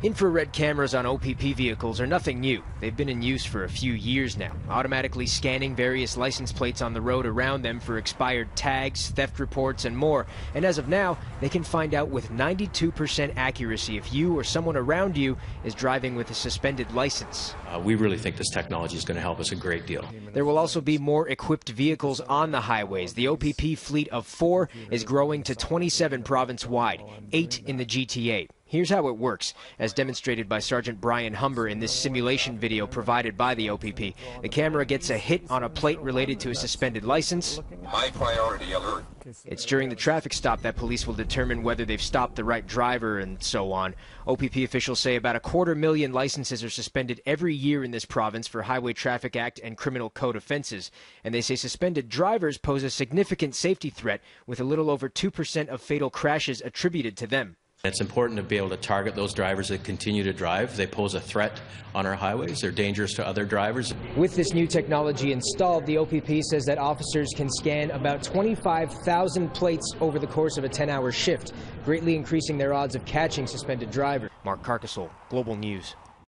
Infrared cameras on OPP vehicles are nothing new. They've been in use for a few years now, automatically scanning various license plates on the road around them for expired tags, theft reports, and more. And as of now, they can find out with 92% accuracy if you or someone around you is driving with a suspended license. Uh, we really think this technology is going to help us a great deal. There will also be more equipped vehicles on the highways. The OPP fleet of four is growing to 27 province wide, eight in the GTA. Here's how it works, as demonstrated by Sergeant Brian Humber in this simulation video provided by the OPP. The camera gets a hit on a plate related to a suspended license. High priority alert. It's during the traffic stop that police will determine whether they've stopped the right driver and so on. OPP officials say about a quarter million licenses are suspended every year in this province for Highway Traffic Act and criminal code offenses. And they say suspended drivers pose a significant safety threat, with a little over 2% of fatal crashes attributed to them. It's important to be able to target those drivers that continue to drive. They pose a threat on our highways. They're dangerous to other drivers. With this new technology installed, the OPP says that officers can scan about 25,000 plates over the course of a 10 hour shift, greatly increasing their odds of catching suspended drivers. Mark Carcasole, Global News.